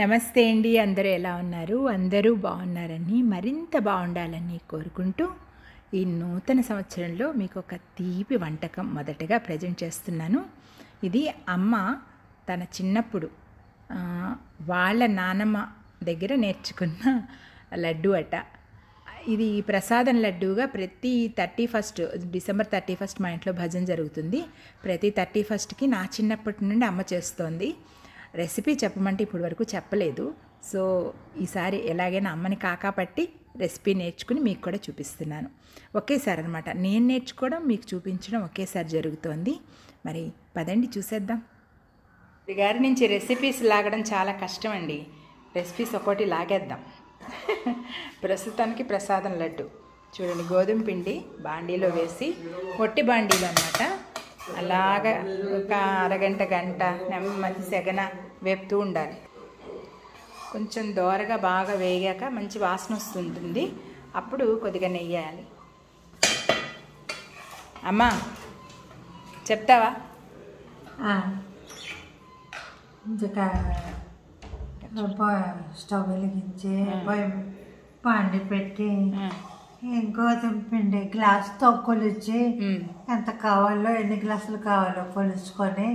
నమస్తే అండి అందరూ ఎలా ఉన్నారు? అందరూ బాగున్నారని మరింత బాగుండాలని కోరుకుంటూ ఈ నూతన సంవత్సరంలో మీకు ఒక తీపి వంటకం మొదటగా ప్రజెంట్ చేస్తున్నాను. ఇది అమ్మ తన చిన్నప్పుడు వాళ్ళ నానమ్మ దగ్గర నేర్చుకున్న లడ్డు అట. ఇది ప్రసాదం లడ్డూగా ప్రతి thirty first December thirty first మా ఇంట్లో భజన జరుగుతుంది. ప్రతి థర్టీ ఫస్ట్కి నా చిన్నప్పటి నుండి అమ్మ చేస్తోంది. రెసిపీ చెప్పమంటే ఇప్పటి వరకు చెప్పలేదు. సో ఈసారి ఎలాగైనా అమ్మని కాకా పట్టి రెసిపీ నేర్చుకుని మీకు కూడా చూపిస్తున్నాను. ఒకేసారి అనమాట నేను నేర్చుకోవడం మీకు చూపించడం ఒకేసారి జరుగుతోంది. మరి పదండి చూసేద్దాం. గారి నుంచి రెసిపీస్ లాగడం చాలా కష్టం అండి రెసిపీస్ ఒక్కోటి లాగేద్దాం. ప్రస్తుతానికి ప్రసాదం లడ్డు. చూడండి గోధుమ పిండి బాండీలో వేసి పొట్టి బాండీలో అనమాట అలాగా ఒక అరగంట గంట నెమ్మది సెగన వేపుతూ ఉండాలి. కొంచెం దోరగా బాగా వేగాక మంచి వాసన వస్తుంటుంది. అప్పుడు కొద్దిగా నెయ్యి వేయాలి అమ్మా చెప్తావా? ఇంకా స్టవ్ వెలిగించి పాండి పెట్టి గోధుమ పిండి గ్లాస్తో కొలిచి ఎంత కావాలో ఎన్ని గ్లాసులు కావాలో కొలుచుకొని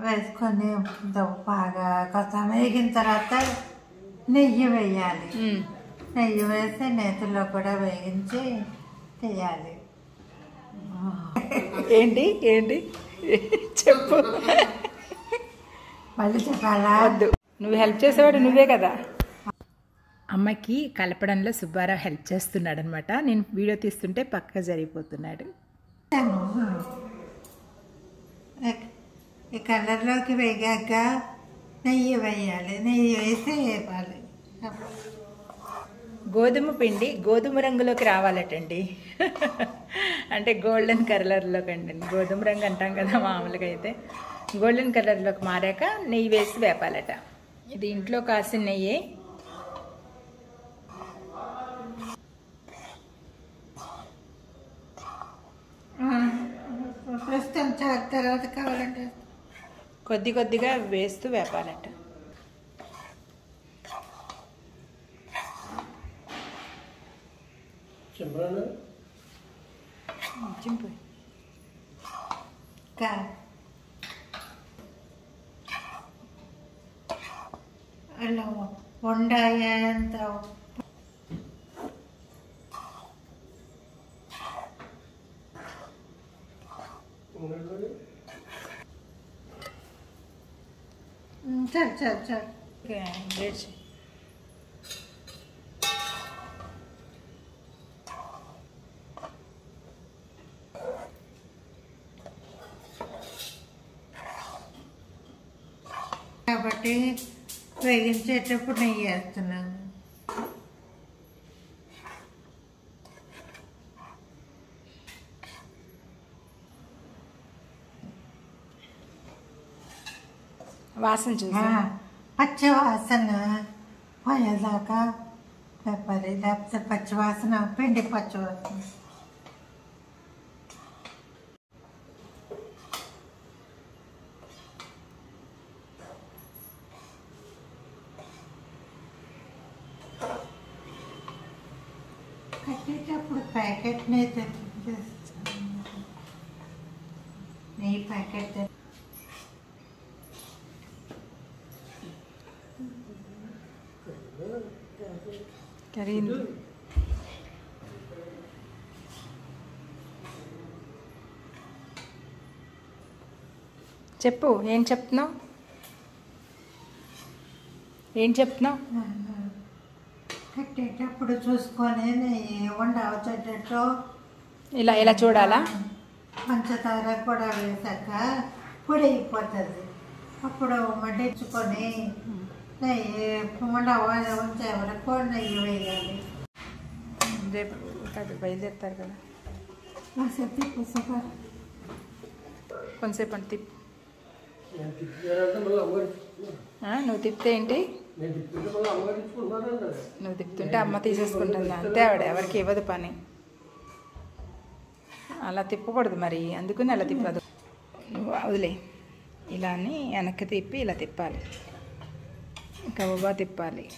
వేసుకొని బాగా కొంత వేగిన తర్వాత నెయ్యి వేయాలి. నెయ్యి వేసి నేతిలో కూడా వేగించి చేయాలి ఏంటి? ఏంటి? చెప్పు. మళ్ళీ చెప్పాలా? నువ్వు హెల్ప్ చేసేవాడు నువ్వే కదా. అమ్మకి కలపడంలో సుబ్బారావు హెల్ప్ చేస్తున్నాడు అనమాట నేను వీడియో తీస్తుంటే పక్క జరిగిపోతున్నాడు. ఈ కలర్లోకి వేగాక నెయ్యి వేయాలి. నెయ్యి వేసి వేపాలి. గోధుమ పిండి గోధుమ రంగులోకి రావాలటండి. అంటే గోల్డెన్ కలర్లోకి అండి. గోధుమ రంగు అంటాం కదా మామూలుగా అయితే. గోల్డెన్ కలర్లోకి మారాక నెయ్యి వేసి వేపాలట. ఇది ఇంట్లో కాసిన నెయ్యి ప్రస్తుతం చాలా తర్వాత కావాలంటే కొద్ది కొద్దిగా వేస్తూ వేపాలట చింపు కా అలా వండాయంత చాలు చాలు చాలు ఓకే, వేడి చెయ్యి. కాబట్టి వేగించేటప్పుడు నెయ్యి వేస్తున్నాను వాసన చూసి ఆ, పచ్చి వాసన పోయేదాకా పెప్పరి లేకపోతే పచ్చి వాసన పిండి పచ్చి వాసన కట్టేటప్పుడు ప్యాకెట్ నెయ్యి తెచ్చేస్తాను నెయ్యి ప్యాకెట్ కరిగింది చెప్పు ఏం చెప్తున్నావు? ఏం చెప్తున్నావు? కట్టేటప్పుడు చూసుకొని నెయ్యి వండ వచ్చేటట్టు ఇలా ఇలా చూడాలా? పంచదార కూడా వేసాక పొడి అయిపోతుంది. అప్పుడు మడ్డించుకొని రేపు కాదు బయలుదేరుతారు కదా. కొంతసేపు అంటే తిప్పు. ఆ, నువ్వు తిప్పితే ఏంటి నువ్వు తిప్పుతుంటే అమ్మ తీసేసుకుంటుంది. అంతే ఆవిడ ఎవరికి ఇవ్వదు పని. అలా తిప్పకూడదు మరి అందుకని అలా తిప్పదు. నువ్వు వదిలే. ఇలా అని వెనక్కి తిప్పి ఇలా తిప్పాలి. కవ్వబా తిప్పాలి.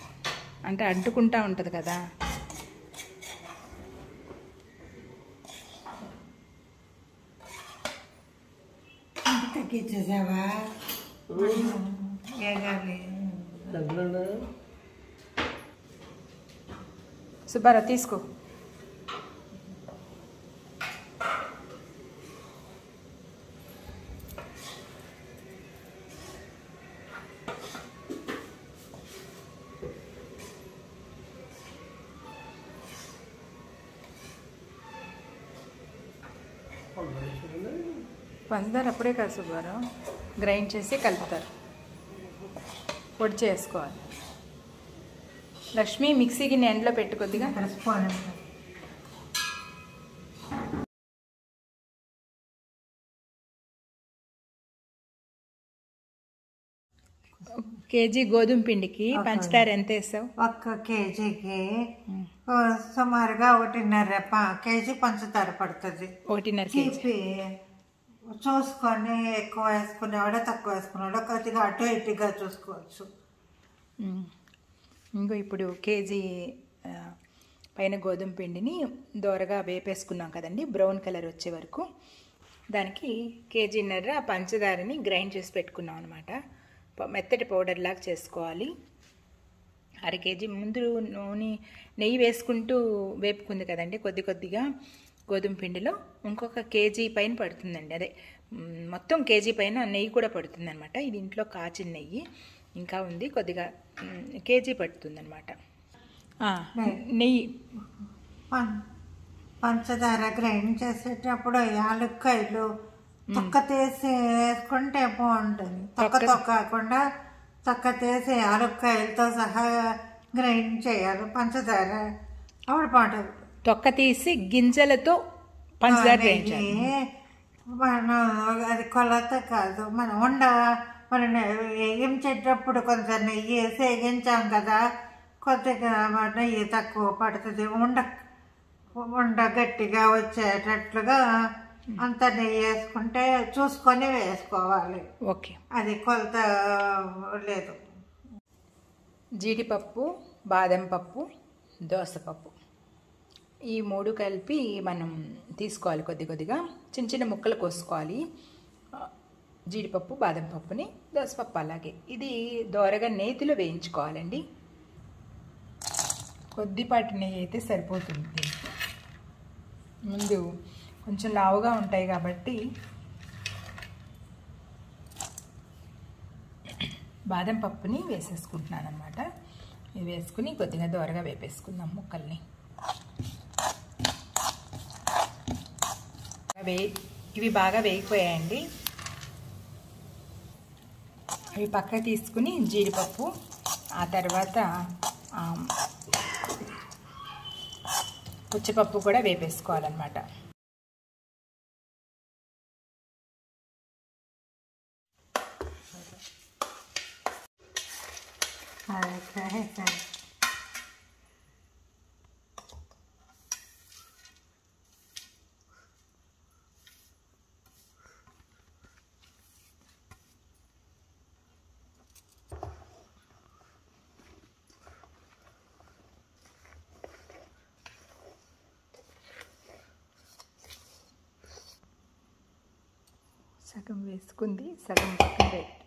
అంటే అంటుకుంటా ఉంటుంది కదా. తగ్గించేసావా? ఏగాలి సుబ్బారావు తీసుకో. పంచదార అప్పుడే కాదు సుబ్బారావు. గ్రైండ్ చేసి కలుపుతారు. పొడి చేసుకోవాలి. లక్ష్మి మిక్సీకి గిన్నె ఎండలో పెట్టు కేజీ గోధుమ పిండికి పంచదార ఎంత వేసావు? ఒక్క కేజీకి సుమారుగా ఒకటిన్నర కేజీ పంచదార పడుతుంది. ఒకటిన్నర కేజీ. చూసుకొని ఎక్కువ వేసుకునేవాడు తక్కువ వేసుకునేవాడు. కొద్దిగా అటు ఇటుగా చూసుకోవచ్చు. ఇంకో ఇప్పుడు కేజీ పైన గోధుమ పిండిని దోరగా వేపేసుకున్నాం కదండి బ్రౌన్ కలర్ వచ్చే వరకు. దానికి కేజీన్నర పంచదారని గ్రైండ్ చేసి పెట్టుకున్నాం అనమాట మెత్తటి పౌడర్ లాగా చేసుకోవాలి. అర కేజీ ముందు నూనె నెయ్యి వేసుకుంటూ వేపుకుంది కదండి కొద్ది కొద్దిగా గోధుమ పిండిలో. ఇంకొక కేజీ పైన పడుతుందండి అదే మొత్తం కేజీ పైన నెయ్యి కూడా పడుతుంది అనమాట ఇది ఇంట్లో కాచిన నెయ్యి ఇంకా ఉంది కొద్దిగా కేజీ పడుతుందన్నమాట. ఆ, నెయ్యి. పం- పంచదార గ్రైండ్ చేసేటప్పుడు యాలక్కాయలు తొక్క తీసి వేసుకుంటే బాగుంటుంది. తొక్క తొక్క కాకుండా తొక్క తీసి యాలక్కాయలతో సహా గ్రైండ్ చేయాలి. పంచదార అప్పుడు బాగుంటుంది. తొక్క తీసి గింజలతో పంచదార మనం అది కొలత కాదు. మనం ఉండ మనం వేగించేటప్పుడు కొంచెం నెయ్యి వేసి వేగించాం కదా కొద్దిగా నెయ్యి తక్కువ పడుతుంది. ఉండ ఉండ గట్టిగా వచ్చేటట్లుగా అంత నెయ్యి వేసుకుంటే చూసుకొని వేసుకోవాలి. ఓకే. అది కొలత లేదు. జీడిపప్పు బాదం పప్పు దోసపప్పు ఈ మూడు కలిపి మనం తీసుకోవాలి కొద్ది కొద్దిగా. చిన్న చిన్న ముక్కలు కోసుకోవాలి. జీడిపప్పు బాదం పప్పుని దోసపప్పు అలాగే. ఇది దోరగా నేతిలో వేయించుకోవాలండి. కొద్దిపాటి నెయ్యి అయితే సరిపోతుంది. ముందు కొంచెం లావుగా ఉంటాయి కాబట్టి బాదం పప్పుని వేసేసుకుంటున్నాను అనమాట ఇది వేసుకుని కొద్దిగా దోరగా వేపేసుకుందాం ముక్కల్ని. వే ఇవి బాగా వేగిపోయాయండి. అవి పక్క తీసుకుని జీడిపప్పు ఆ తర్వాత పుచ్చిపప్పు పుచ్చపప్పు కూడా వేపేసుకోవాలన్నమాట. అదే సరే సగం వేసుకుంది సగం పక్కన పెట్టి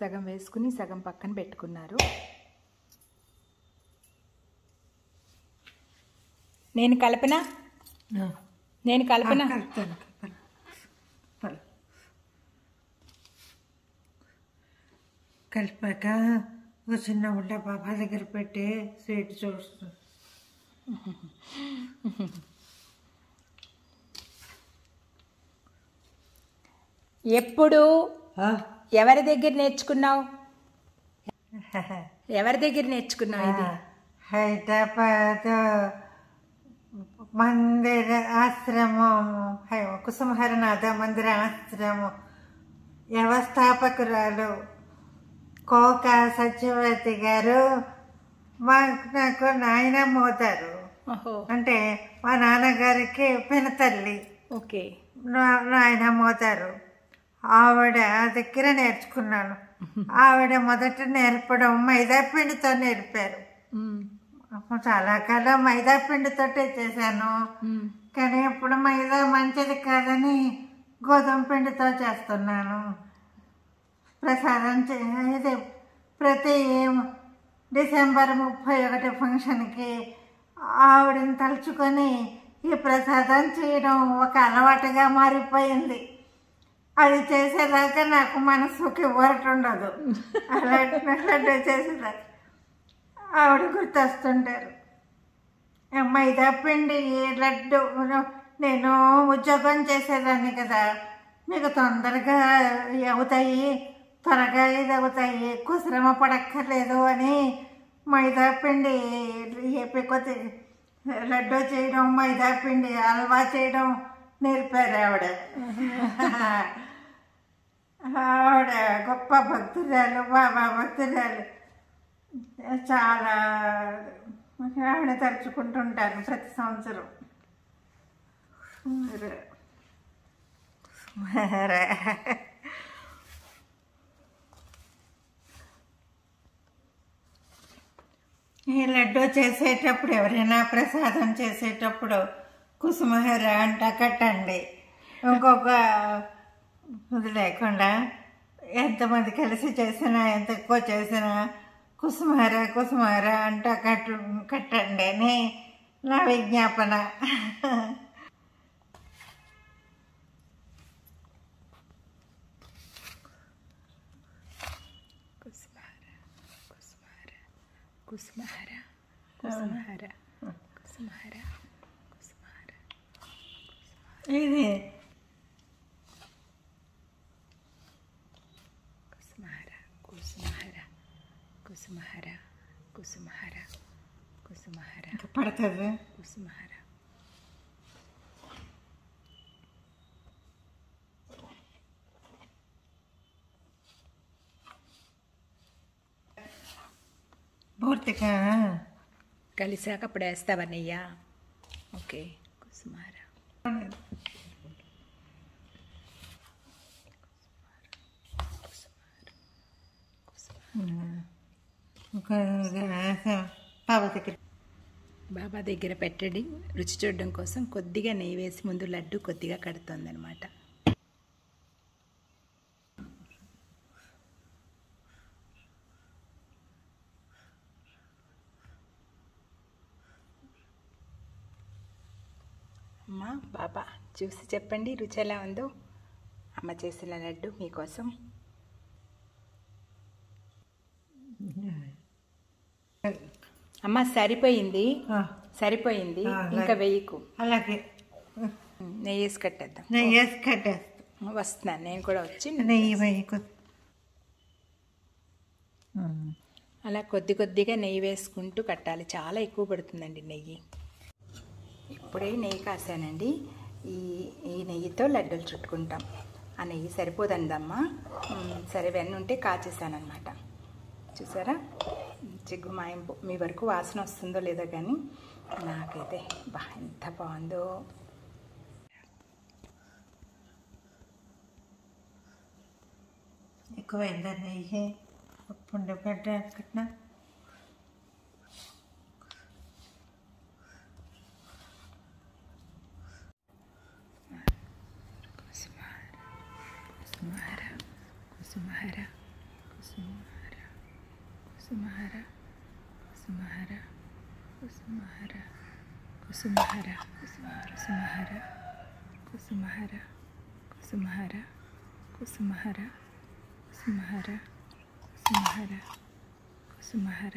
సగం వేసుకుని సగం పక్కన పెట్టుకున్నారు. నేను కల్పన? నేను కల్పన. కలిపాక ఒక చిన్న ఉండ బాబా దగ్గర పెట్టి స్వీట్ చూస్తుంది ఎప్పుడు? ఎవరి దగ్గర నేర్చుకున్నావు? ఎవరి దగ్గర నేర్చుకున్నావు ఇది? హైదరాబాద్ మందిర ఆశ్రమం హై- కుసుమహరనాథ మందిర ఆశ్రమం వ్యవస్థాపకురాలు కోక సత్యవతి గారు మా నాకు నాయనమ్మ అవుతారు ఓహో. అంటే మా నాన్నగారికి పినతల్లి. ఓకే. నా- నాయనమ్మ అవుతారు ఆవిడ దగ్గర నేర్చుకున్నాను. ఆవిడ మొదట నేర్పడం మైదా పిండితో నేర్పారు చాలా కాలం మైదా పిండితోటే చేశాను. కానీ ఇప్పుడు మైదా మంచిది కాదని గోధుమ పిండితో చేస్తున్నాను. ప్రసాదం చే- ఇది ప్రతి డిసెంబర్ ముప్పై ఒకటి ఫంక్షన్కి ఆవిడని తలుచుకొని ఈ ప్రసాదం చేయడం ఒక అలవాటుగా మారిపోయింది. అది చేసేదాకా నాకు మనసుకి ఊరట ఉండదు. అలాంటి లడ్డు చేసేదాకా ఆవిడ గుర్తొస్తుంటారు. మైదా పిండి లడ్డు నేను ఉద్యోగం చేసేదాన్ని కదా. మీకు తొందరగా అవుతాయి త్వరగా ఇది అవుతాయి ఎక్కువ శ్రమ పడక్కర్లేదు అని మైదా పిండి ఏపీ కొద్ది లడ్డు చేయడం మైదా పిండి హల్వా చేయడం నేర్పారు ఆవిడ. ఆవిడ గొప్ప భక్తురాలు బాబా భక్తురాలు. చాలా ఆవిడ తలుచుకుంటుంటాను ప్రతి సంవత్సరం. ఈ లడ్డు చేసేటప్పుడు ఎవరైనా ప్రసాదం చేసేటప్పుడు కుసుమహర అంట కట్టండి. ఇంకొక ఇది లేకుండా ఎంతమంది కలిసి చేసినా ఎంత ఎక్కువ చేసినా కుసుమహర కుసుమహర అంట కట్టు కట్టండి అని నా విజ్ఞాపన. ఇది Kusumahara, Kusumahara, Kusumahara. ¿Qué parte de? Kusumahara. Borte ka. Ah. Kalisa ka presta banaya. Okay, Kusumahara. డాబా దగ్గర పెట్టడి. రుచి చూడడం కోసం కొద్దిగా నెయ్యి వేసి ముందు లడ్డు కొద్దిగా కడుతుందనమాట అమ్మా బాబా చూసి చెప్పండి రుచి ఎలా ఉందో. అమ్మ చేసిన లడ్డు మీకోసం. అమ్మ సరిపోయింది. సరిపోయింది. ఇంకా వెయ్యకు అలాగే. నెయ్యి వేసి కట్టేద్దాం. నెయ్యి వేసి కట్టేస్తా. వస్తున్నాను నేను కూడా వచ్చి నెయ్యి వెయ్యి కొద్ది అలా కొద్ది కొద్దిగా నెయ్యి వేసుకుంటూ కట్టాలి. చాలా ఎక్కువ పడుతుందండి నెయ్యి. ఇప్పుడే నెయ్యి కాసానండి. ఈ ఈ నెయ్యితో లడ్డూలు చుట్టుకుంటాం. ఆ నెయ్యి సరిపోదండమ్మా సరే వెన్న ఉంటే కాచేసానమాట చూసారా? చిగ్గు మాయింపు మీ వరకు వాసన వస్తుందో లేదో కానీ ನಾಗಿದೆ ಬಾ ಇಂಥಪ್ಪ ಒಂದು ఎక్కువైందా నెయ్యి పుండె పెట్ట కట్టినా కుసుమహర కుసుమహర కుసుమహర కుసుమహర కుసుమహర కుసుమహర కుసుమహర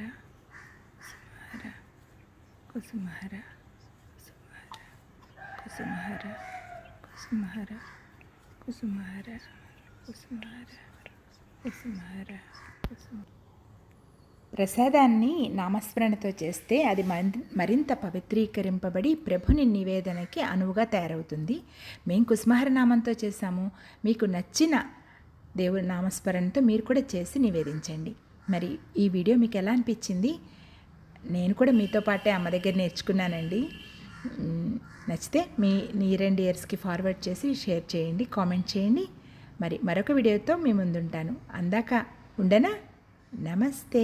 కుసుమహర కుసుమహర కుసుమహర కుసుమహర కుసుమహర కుసుమహర కుసుమహర కుసుమ ప్రసాదాన్ని నామస్మరణతో చేస్తే అది మన్- మరింత పవిత్రీకరింపబడి ప్రభుని నివేదనకి అనువుగా తయారవుతుంది. మేము కుసుమహర నామంతో చేశాము. మీకు నచ్చిన దేవుడి నామస్మరణతో మీరు కూడా చేసి నివేదించండి. మరి ఈ వీడియో మీకు ఎలా అనిపించింది? నేను కూడా మీతో పాటే అమ్మ దగ్గర నేర్చుకున్నానండి. నచ్చితే మీ నీ రెండు ఇయర్స్కి ఫార్వర్డ్ చేసి షేర్ చేయండి కామెంట్ చేయండి. మరి మరొక వీడియోతో మీ ముందుంటాను. అందాక ఉండనా? నమస్తే